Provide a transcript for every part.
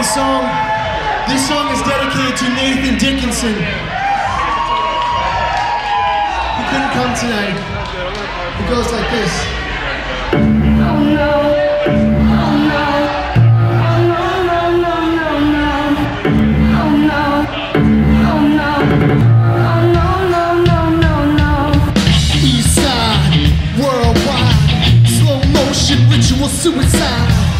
This song, this song is dedicated to Nathan Dickinson. He couldn't come tonight. It goes like this. Motion ritual suicide.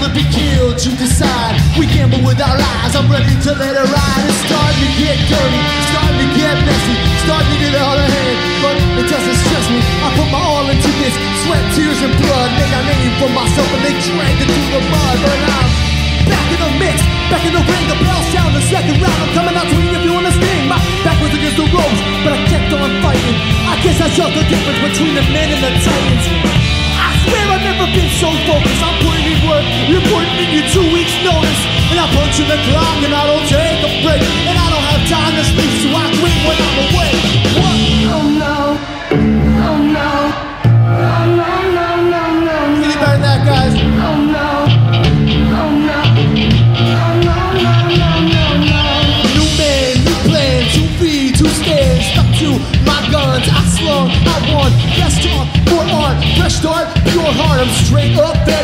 Kill or be killed, you decide. We gamble with our lives, I'm ready to let it ride. It's starting to get dirty, starting to get messy, starting to get out of hand. But it doesn't stress me, I put my all into this. Sweat, tears, and blood, make a name for myself, and they dragged it through the mud. But I'm back in the mix, back in the ring, the bells sound the second round. I'm coming out to swinging if you sting. My back was against the ropes, but I kept on fighting. I guess I saw the difference between the men and the titans. I swear I've never been so focused. I'm putting putting in your two weeks notice. And I punch in the clock and I don't take a break. And I don't have time to sleep, so I quit when I'm away. What? Oh no. Oh no. Oh no, no, no, no, no. Any better that, guys? Oh no. Oh no. Oh no, no, no, no, no. New man, new plan, two feet, two stands, stuck to my guns. I slung, I won, best talk, for art, fresh start, pure heart. I'm straight up, fed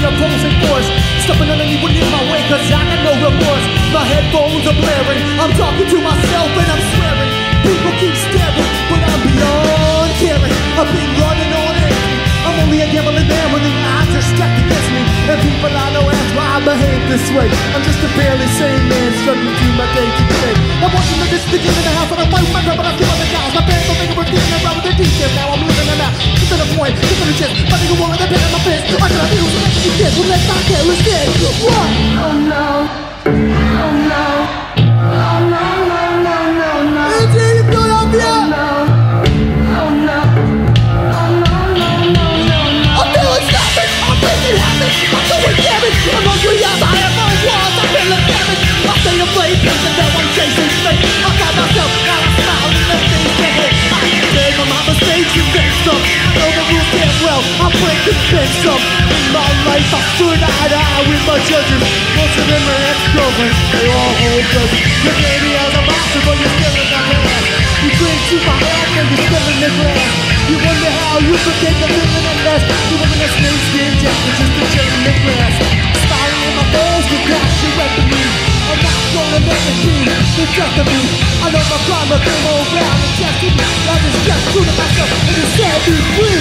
the opposing force. Stepping underneath what in my way, cause I got no remorse. My headphones are blaring, I'm talking to myself and I'm swearing. People keep staring, but I'm beyond caring. I've been running on empty. I'm only a gambling man when the odds are stacked against me. And people I know ask why I behave this way. I'm just a barely sane man struggling through my day to day. I'm watching the distant in the house and I'm fighting my girl, but I feel on the guys. My parents don't think we're dealing around with their details. Now I'm losing them out. Get to the point, get to the chest. Much you kids. jump in my life I stood eye to eye with my judges Closer than my ex-girlfriend They all hold grudges You gave me as a monster but you're still in my hand You drink to my heart, and you're still in the grass You wonder how you could take live feeling a mess The woman in a snake skin jacket just to chill in the grass Smiling in my face, you crash your weapon. I'm not gonna make a be the death of me I know my crime, but they won't round and test me I just got true to myself and it's to be free